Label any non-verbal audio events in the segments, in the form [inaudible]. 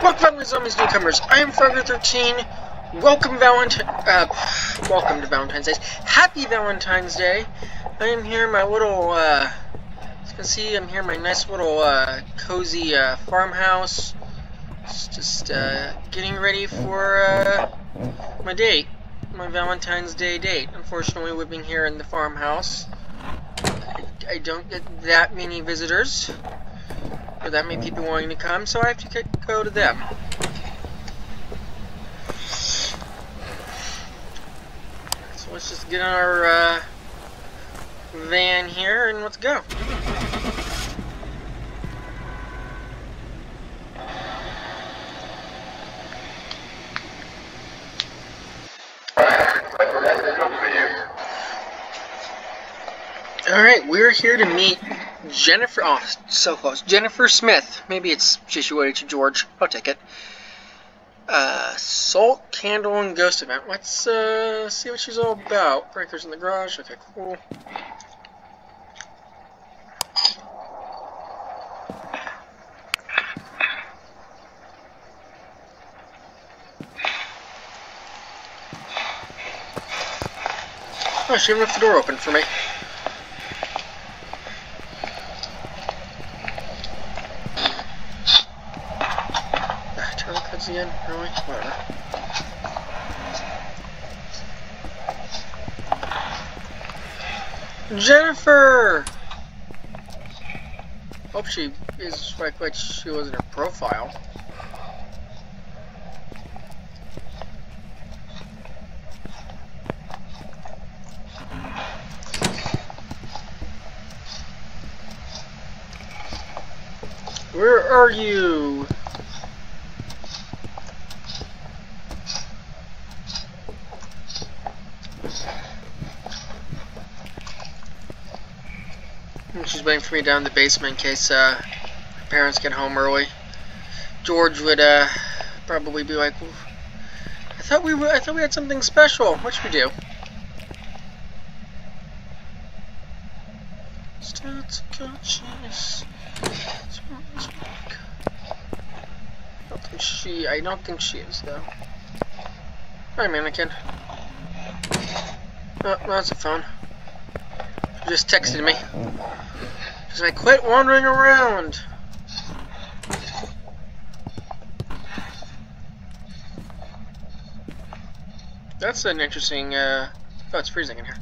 Welcome, zombies newcomers. I am Frogger13. Welcome, Valentine. Uh, welcome to Valentine's Day. Happy Valentine's Day. I am here in my little. Uh, as you can see, I'm here in my nice little uh, cozy uh, farmhouse. Just uh, getting ready for uh, my date, my Valentine's Day date. Unfortunately, living here in the farmhouse, I, I don't get that many visitors or that many people wanting to come, so I have to go to them. So let's just get our uh, van here and let's go. Alright, we're here to meet Jennifer, oh, so close. Jennifer Smith. Maybe it's situated to George. I'll take it. Uh, Salt, Candle, and Ghost event. Let's, uh, see what she's all about. Breakers in the garage. Okay, cool. Oh, she even left the door open for me. Again? Really? Whatever. Jennifer! Hope she is like what she was in her profile. Where are you? She's waiting for me down in the basement in case uh, parents get home early. George would uh, probably be like, "I thought we were, I thought we had something special. What should we do?" I don't think she. I don't think she is though. Hi, mannequin. Oh, that's a phone. Just texted me. She's like, quit wandering around. That's an interesting, uh, oh, it's freezing in here.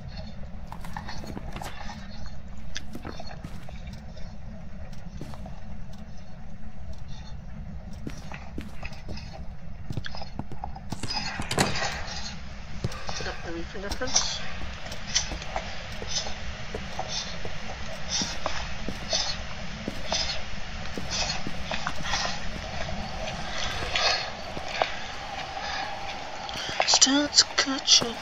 Any fingerprints? Oh,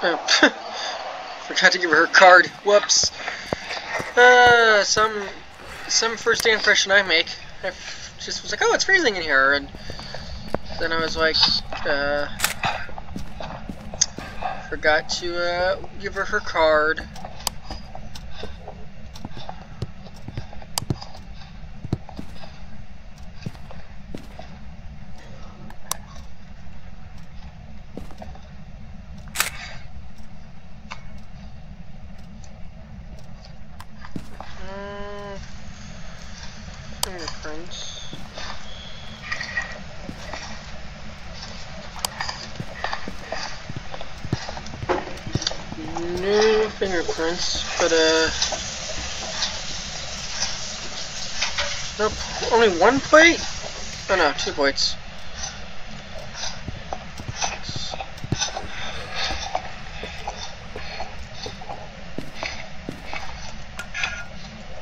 [laughs] forgot to give her her card. Whoops. Uh, some some first day impression I make. I just was like, oh, it's freezing in here, and then I was like, uh, forgot to uh, give her her card. fingerprints. No fingerprints, but uh... Nope, only one plate? Oh no, two plates.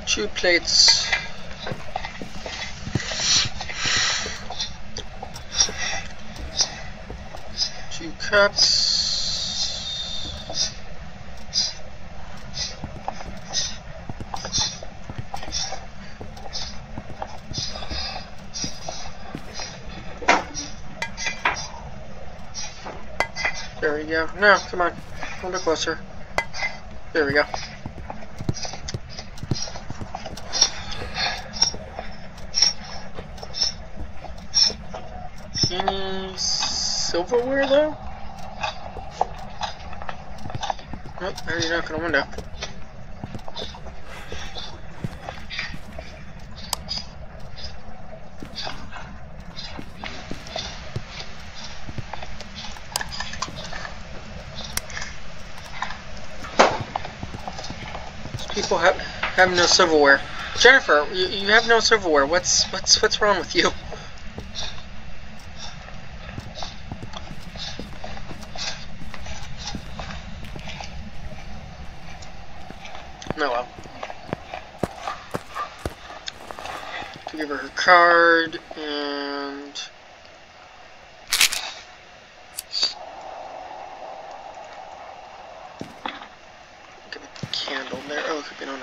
Two plates. Two cups. There we go. No, come on. A little bit closer. There we go. Any silverware though? Nope, I already knocked on a window. People have have no silverware. Jennifer, you, you have no silverware. What's what's what's wrong with you? No. To give her her card and get a candle there.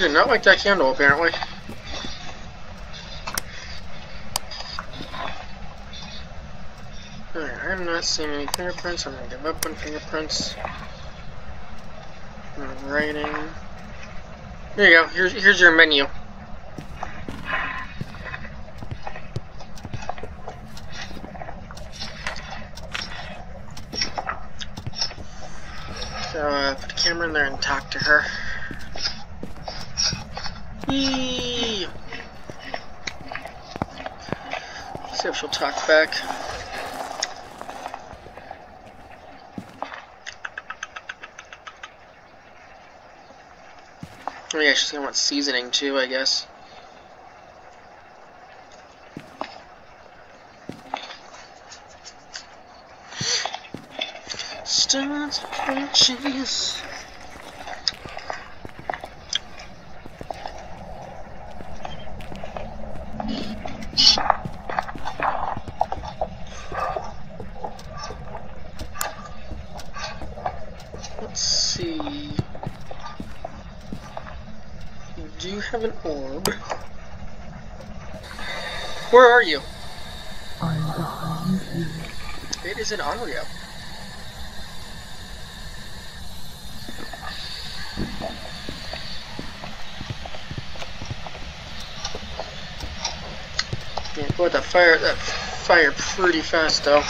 Did not like that candle, apparently. Alright, I'm not seeing any fingerprints. I'm gonna give up on fingerprints. No writing. There you go. Here's here's your menu. So uh, put the camera in there and talk to her. Whee! See if she'll talk back. Oh yeah, she's gonna want seasoning too, I guess. Starts with cheese. Let's see. You do have an orb. Where are you? I'm behind you. It is an Onryo. Yeah, with that fire that fire pretty fast though.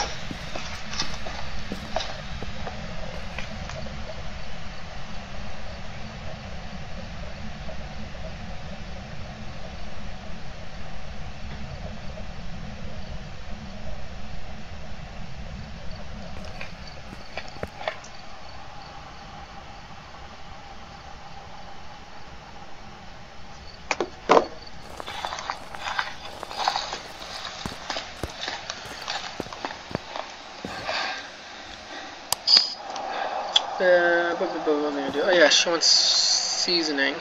Uh, what am I do? Oh yeah, she wants seasoning.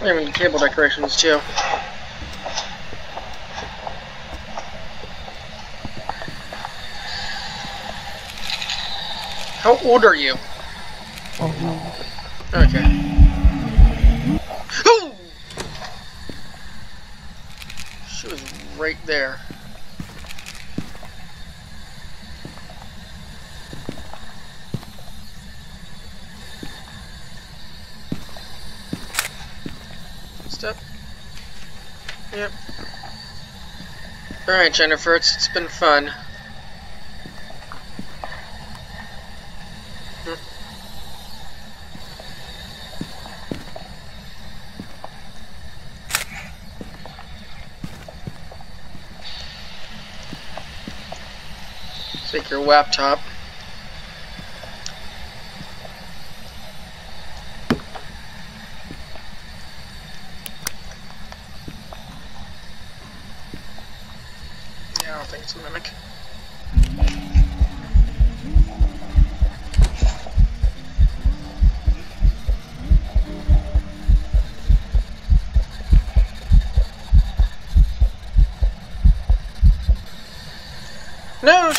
I mean, table decorations too. How old are you? Oh Okay. Ooh! She was right there. Step. Yep. Alright, Jennifer, it's, it's been fun. Take your laptop.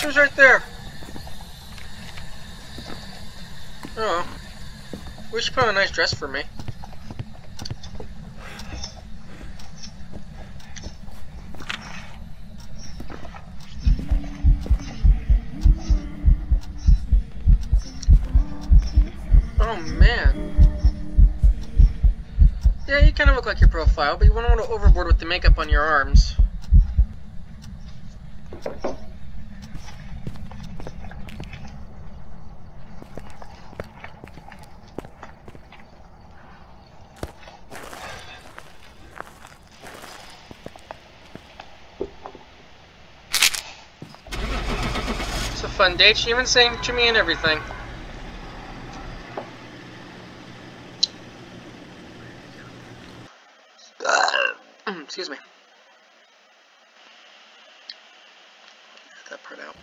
No, she was right there. Oh. We should put on a nice dress for me. Oh man. Yeah, you kind of look like your profile, but you wouldn't want to overboard with the makeup on your arms. Fun date. She even sang to me and everything. Mm, [clears throat] Excuse me. Cut that part out.